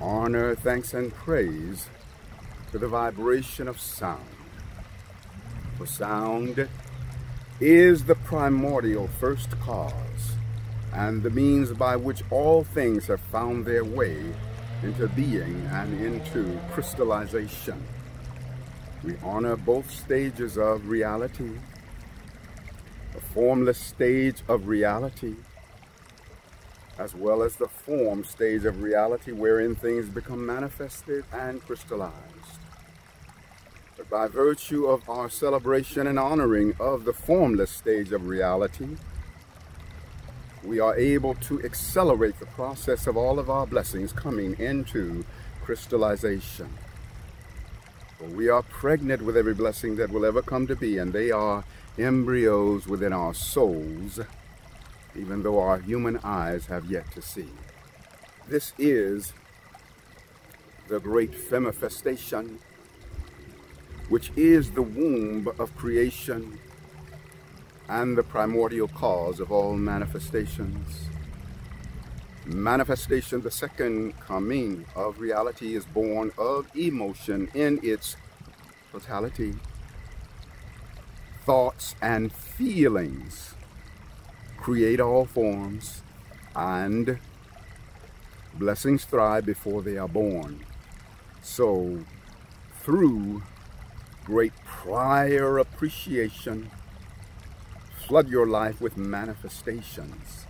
honor, thanks, and praise to the vibration of sound. For sound is the primordial first cause and the means by which all things have found their way into being and into crystallization. We honor both stages of reality, the formless stage of reality, as well as the form stage of reality wherein things become manifested and crystallized. But by virtue of our celebration and honoring of the formless stage of reality, we are able to accelerate the process of all of our blessings coming into crystallization. For we are pregnant with every blessing that will ever come to be, and they are embryos within our souls even though our human eyes have yet to see. This is the great femifestation, which is the womb of creation and the primordial cause of all manifestations. Manifestation, the second coming of reality, is born of emotion in its totality. Thoughts and feelings create all forms, and blessings thrive before they are born. So, through great prior appreciation, flood your life with manifestations.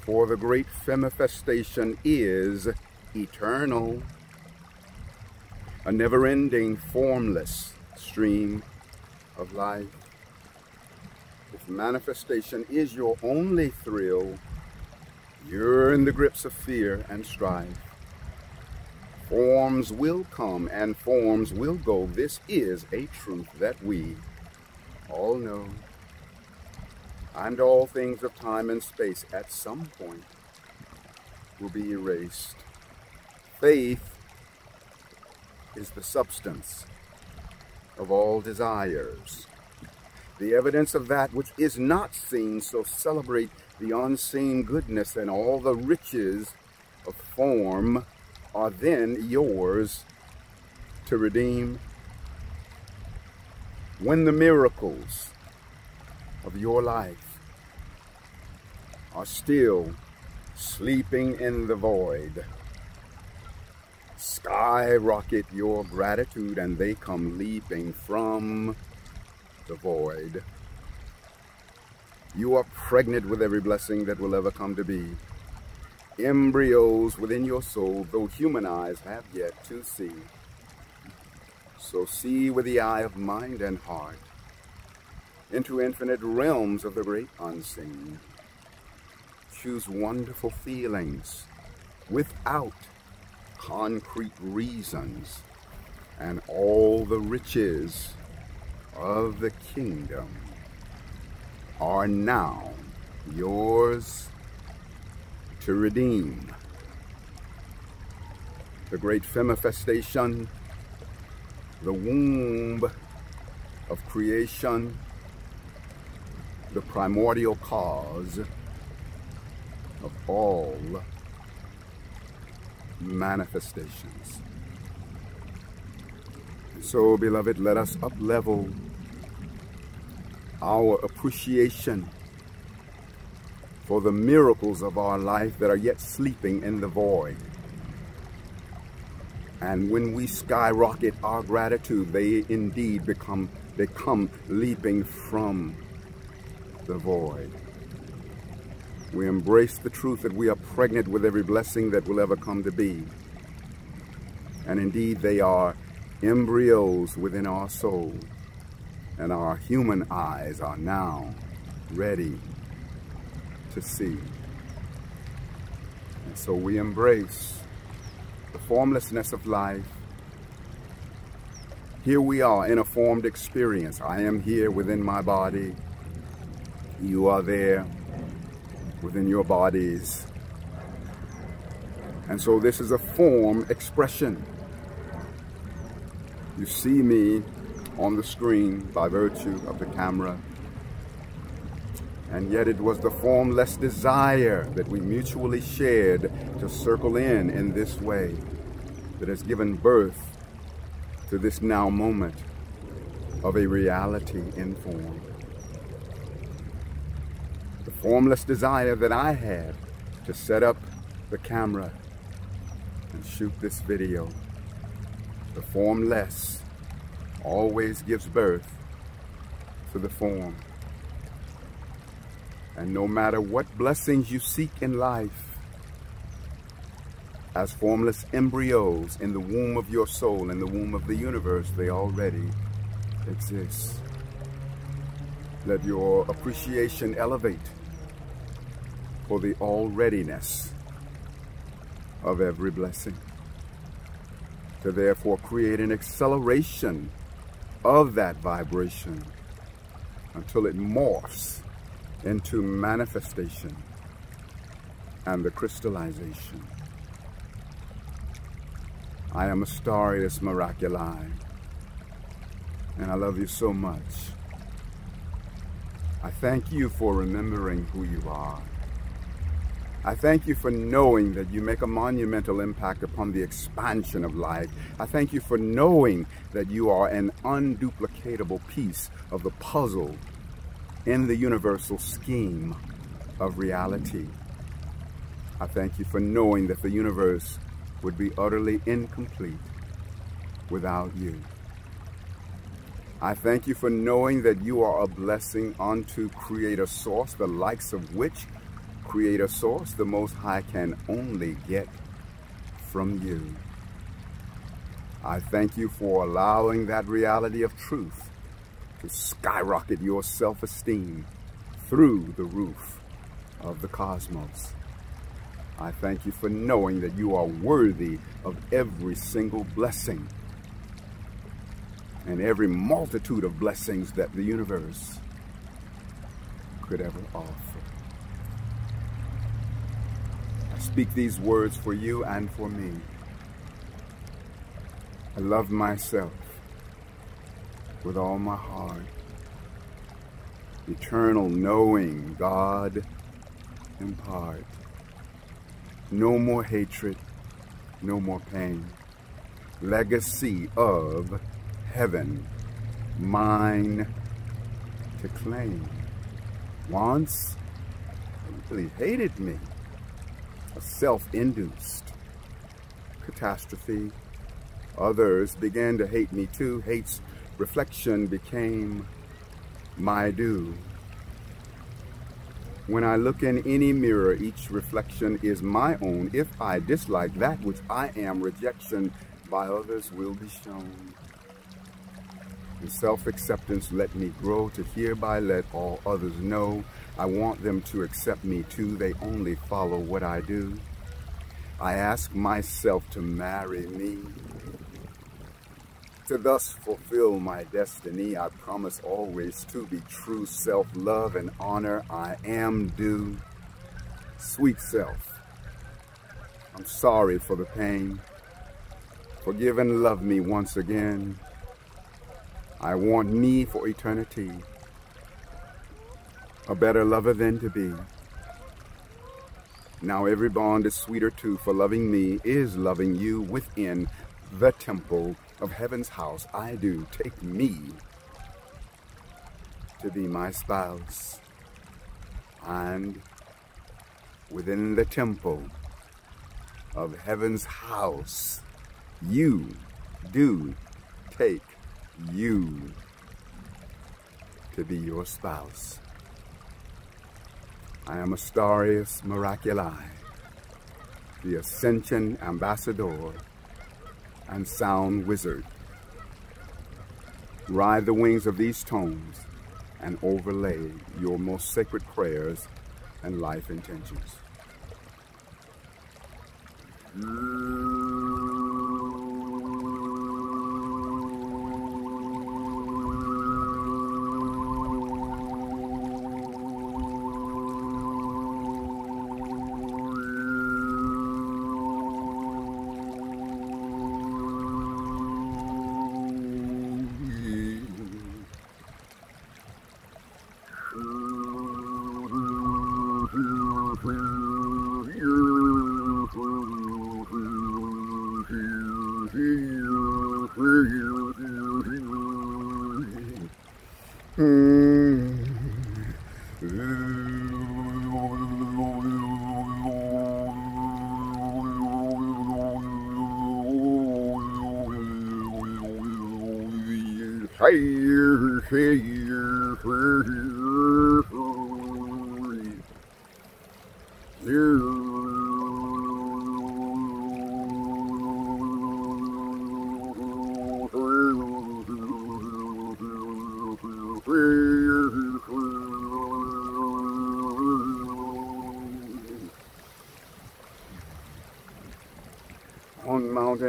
For the great femifestation is eternal, a never-ending, formless stream of life. If manifestation is your only thrill, you're in the grips of fear and strife. Forms will come and forms will go. This is a truth that we all know. And all things of time and space at some point will be erased. Faith is the substance of all desires the evidence of that which is not seen, so celebrate the unseen goodness and all the riches of form are then yours to redeem. When the miracles of your life are still sleeping in the void, skyrocket your gratitude and they come leaping from the void. You are pregnant with every blessing that will ever come to be. Embryos within your soul, though human eyes have yet to see. So see with the eye of mind and heart into infinite realms of the great unseen. Choose wonderful feelings without concrete reasons and all the riches of the kingdom are now yours to redeem. The great femifestation, the womb of creation, the primordial cause of all manifestations. So, beloved, let us up level our appreciation for the miracles of our life that are yet sleeping in the void. And when we skyrocket our gratitude, they indeed become, they come leaping from the void. We embrace the truth that we are pregnant with every blessing that will ever come to be. And indeed, they are embryos within our soul and our human eyes are now ready to see. And so we embrace the formlessness of life. Here we are in a formed experience. I am here within my body. You are there within your bodies. And so this is a form expression. You see me on the screen by virtue of the camera. And yet it was the formless desire that we mutually shared to circle in in this way that has given birth to this now moment of a reality in form. The formless desire that I had to set up the camera and shoot this video. The formless always gives birth to the form. And no matter what blessings you seek in life, as formless embryos in the womb of your soul, in the womb of the universe, they already exist. Let your appreciation elevate for the alreadiness of every blessing. To therefore create an acceleration of that vibration until it morphs into manifestation and the crystallization. I am Astarius Miraculii, and I love you so much. I thank you for remembering who you are. I thank you for knowing that you make a monumental impact upon the expansion of life. I thank you for knowing that you are an unduplicatable piece of the puzzle in the universal scheme of reality. I thank you for knowing that the universe would be utterly incomplete without you. I thank you for knowing that you are a blessing unto Creator Source, the likes of which creator source the Most High can only get from you. I thank you for allowing that reality of truth to skyrocket your self-esteem through the roof of the cosmos. I thank you for knowing that you are worthy of every single blessing and every multitude of blessings that the universe could ever offer. Speak these words for you and for me. I love myself with all my heart. Eternal knowing God impart. No more hatred, no more pain. Legacy of heaven, mine to claim. Once, really hated me a self-induced catastrophe. Others began to hate me too. Hate's reflection became my due. When I look in any mirror, each reflection is my own. If I dislike that which I am, rejection by others will be shown. In self-acceptance, let me grow to hereby let all others know I want them to accept me too. They only follow what I do. I ask myself to marry me. To thus fulfill my destiny, I promise always to be true self-love and honor I am due. Sweet self, I'm sorry for the pain. Forgive and love me once again. I want me for eternity a better lover than to be. Now every bond is sweeter too, for loving me is loving you within the temple of heaven's house. I do take me to be my spouse. And within the temple of heaven's house, you do take you to be your spouse. I am Astarius Miraculii, the Ascension Ambassador and Sound Wizard. Ride the wings of these tones and overlay your most sacred prayers and life intentions. On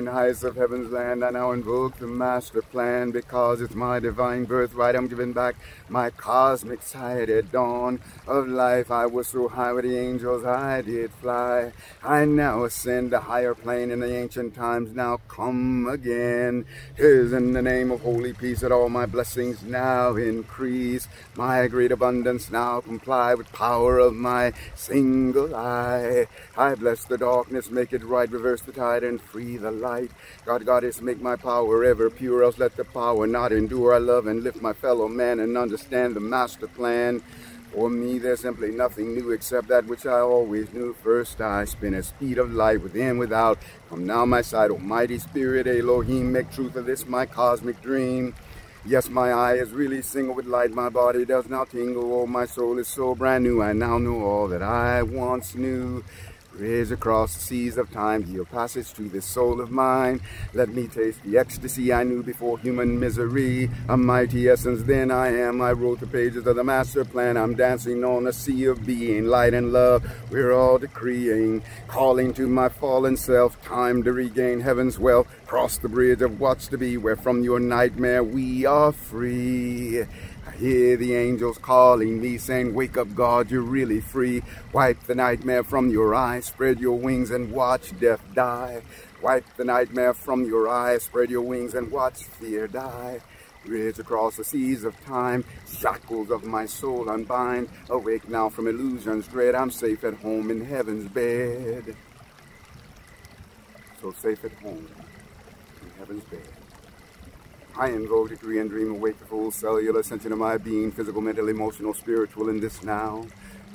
mountain heights of heaven's land, I now invoke the master plan because it's my divine birthright. I'm giving back my cosmic sight at dawn of life. I was so high with the angels, I did fly. I now ascend a higher plane in the ancient times. Now come again. Here's in the name of holy peace that all my blessings now increase. My great abundance now comply with power of my single eye. I bless the darkness, make it right, reverse the tide, and free the light. God, Goddess, make my power ever pure, else let the power not endure. I love and lift my fellow man and understand the master plan. For me, there's simply nothing new except that which I always knew. First, I spin a speed of light within, without. Come now, my side, Almighty Spirit, Elohim, make truth of this my cosmic dream. Yes, my eye is really single with light. My body does not tingle. Oh, my soul is so brand new. I now know all that I once knew. Bridge across the seas of time, heal passage to this soul of mine. Let me taste the ecstasy I knew before human misery. A mighty essence, then I am. I wrote the pages of the master plan. I'm dancing on a sea of being, light and love. We're all decreeing, calling to my fallen self. Time to regain heaven's wealth. Cross the bridge of what's to be, where from your nightmare we are free. Hear the angels calling me, saying, Wake up, God, you're really free. Wipe the nightmare from your eyes, spread your wings and watch death die. Wipe the nightmare from your eyes, spread your wings and watch fear die. Bridge across the seas of time, shackles of my soul unbind. Awake now from illusions dread, I'm safe at home in heaven's bed. So safe at home in heaven's bed. I invoke, decree, and dream awake the full cellular ascension of my being, physical, mental, emotional, spiritual, in this now,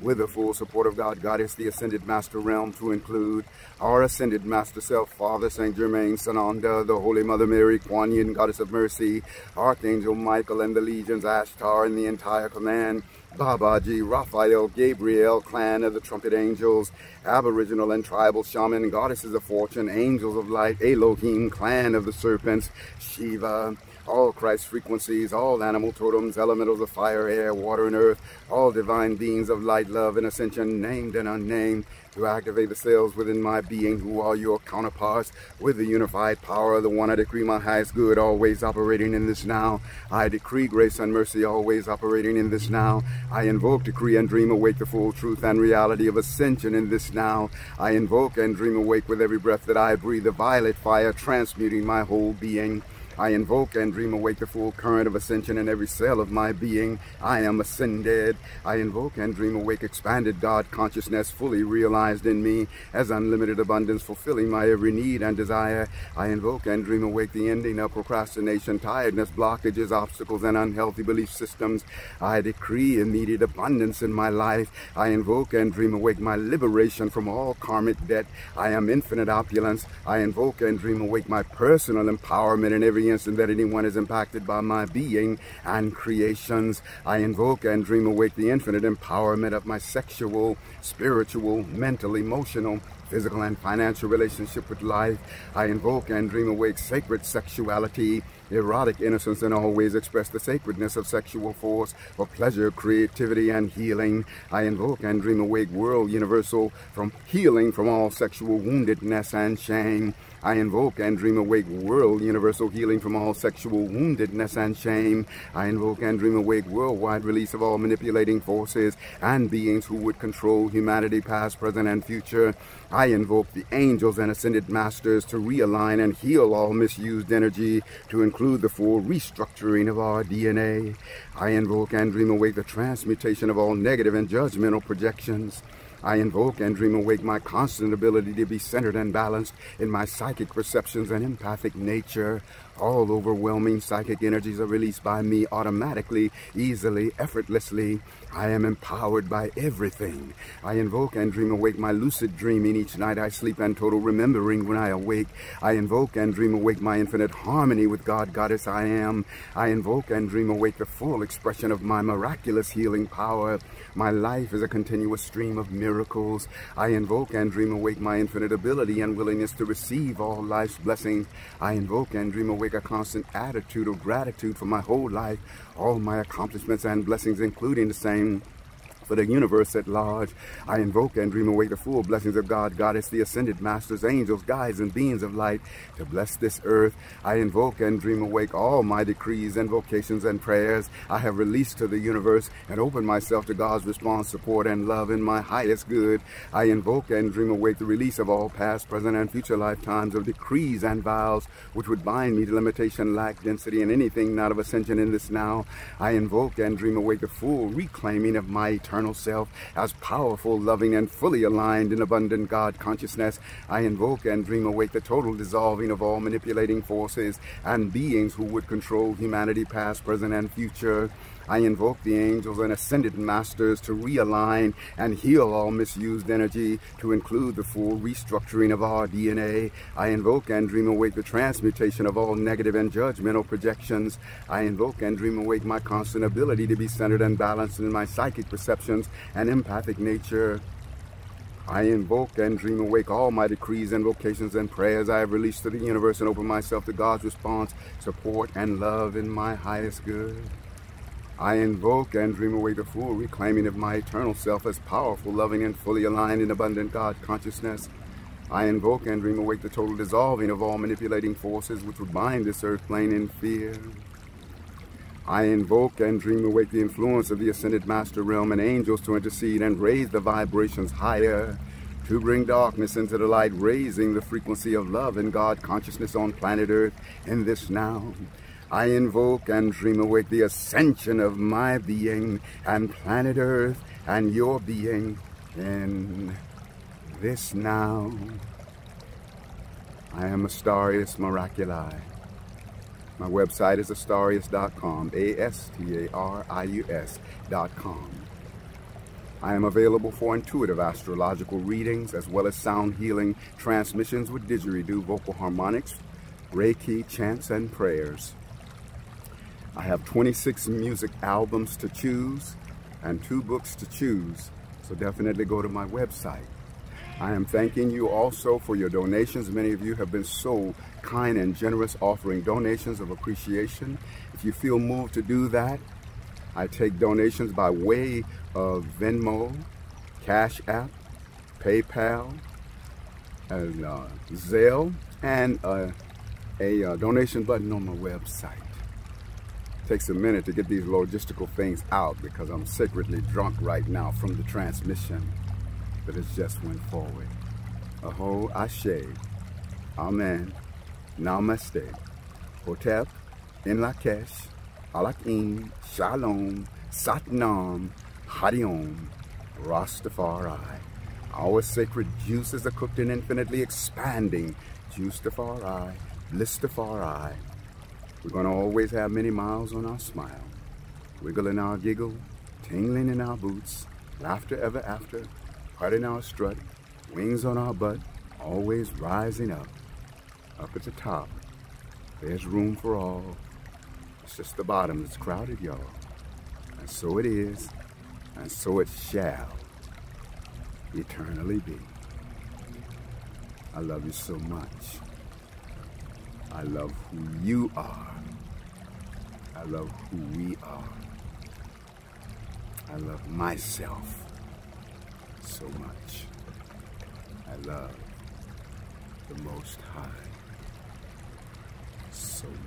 with the full support of God, Goddess, the Ascended Master Realm, to include our Ascended Master Self, Father Saint Germain, Sananda, the Holy Mother Mary, Kuan Yin, Goddess of Mercy, Archangel Michael, and the legions, Ashtar, and the entire command, Babaji, Raphael, Gabriel, clan of the trumpet angels, aboriginal and tribal shaman, goddesses of fortune, angels of light, Elohim, clan of the serpents, Shiva, all Christ frequencies, all animal totems, elementals of fire, air, water, and earth, all divine beings of light, love, and ascension, named and unnamed, to activate the cells within my being who are your counterparts with the unified power of the one I decree my highest good always operating in this now. I decree grace and mercy always operating in this now. I invoke, decree, and dream awake the full truth and reality of ascension in this now. I invoke and dream awake with every breath that I breathe the violet fire transmuting my whole being. I invoke and dream awake the full current of ascension in every cell of my being. I am ascended. I invoke and dream awake expanded God consciousness fully realized in me as unlimited abundance fulfilling my every need and desire. I invoke and dream awake the ending of procrastination, tiredness, blockages, obstacles, and unhealthy belief systems. I decree immediate abundance in my life. I invoke and dream awake my liberation from all karmic debt. I am infinite opulence. I invoke and dream awake my personal empowerment in every instant that anyone is impacted by my being and creations. I invoke and dream awake the infinite empowerment of my sexual, spiritual, mental, emotional, physical and financial relationship with life. I invoke and dream awake sacred sexuality, erotic innocence, and always express the sacredness of sexual force for pleasure, creativity, and healing. I invoke and dream awake world universal from healing from all sexual woundedness and shame. I invoke and dream awake world universal healing from all sexual woundedness and shame. I invoke and dream awake worldwide release of all manipulating forces and beings who would control humanity past, present, and future. I invoke the angels and ascended masters to realign and heal all misused energy to include the full restructuring of our DNA. I invoke and dream awake the transmutation of all negative and judgmental projections. I invoke and dream awake my constant ability to be centered and balanced in my psychic perceptions and empathic nature. All overwhelming psychic energies are released by me automatically, easily, effortlessly. I am empowered by everything. I invoke and dream awake my lucid dreaming each night I sleep and total remembering when I awake. I invoke and dream awake my infinite harmony with God, Goddess I am. I invoke and dream awake the full expression of my miraculous healing power. My life is a continuous stream of miracles. I invoke and dream awake my infinite ability and willingness to receive all life's blessings. I invoke and dream awake a constant attitude of gratitude for my whole life, all my accomplishments and blessings, including the same for the universe at large. I invoke and dream awake the full blessings of God, Goddess, the ascended masters, angels, guides, and beings of light to bless this earth. I invoke and dream awake all my decrees, invocations, and prayers I have released to the universe and open myself to God's response, support, and love in my highest good. I invoke and dream awake the release of all past, present, and future lifetimes of decrees and vows which would bind me to limitation, lack, density, and anything not of ascension in this now. I invoke and dream awake the full reclaiming of my eternal eternal self, as powerful, loving, and fully aligned in abundant God consciousness, I invoke and dream awake the total dissolving of all manipulating forces and beings who would control humanity past, present, and future. I invoke the angels and ascended masters to realign and heal all misused energy to include the full restructuring of our DNA. I invoke and dream awake the transmutation of all negative and judgmental projections. I invoke and dream awake my constant ability to be centered and balanced in my psychic perceptions and empathic nature. I invoke and dream awake all my decrees, invocations, and prayers I have released to the universe and open myself to God's response, support, and love in my highest good. I invoke and dream away the full reclaiming of my eternal self as powerful, loving, and fully aligned in abundant God consciousness. I invoke and dream awake the total dissolving of all manipulating forces which would bind this earth plane in fear. I invoke and dream awake the influence of the ascended master realm and angels to intercede and raise the vibrations higher to bring darkness into the light, raising the frequency of love and God consciousness on planet earth in this now. I invoke and dream awake the ascension of my being and planet Earth and your being in this now. I am Astarius Miraculii. My website is astarius.com, A-S-T-A-R-I-U-S.com. I am available for intuitive astrological readings as well as sound healing transmissions with didgeridoo, vocal harmonics, Reiki, chants, and prayers. I have 26 music albums to choose and two books to choose, so definitely go to my website. I am thanking you also for your donations. Many of you have been so kind and generous offering donations of appreciation. If you feel moved to do that, I take donations by way of Venmo, Cash App, PayPal, and uh, Zelle, and uh, a uh, donation button on my website takes a minute to get these logistical things out because I'm secretly drunk right now from the transmission. That has just went forward. Aho Ashe, Amen, Namaste, Hotep, In Lakesh, Alakim, Shalom, Satnam, Hariom, Rastafari. Our sacred juices are cooked in infinitely expanding. Juicetafari, Blistafari, we're going to always have many miles on our smile, wiggle in our giggle, tingling in our boots, laughter ever after, heart in our strut, wings on our butt, always rising up. Up at the top, there's room for all. It's just the bottom that's crowded, y'all. And so it is, and so it shall eternally be. I love you so much. I love who you are. I love who we are. I love myself so much. I love the Most High so much.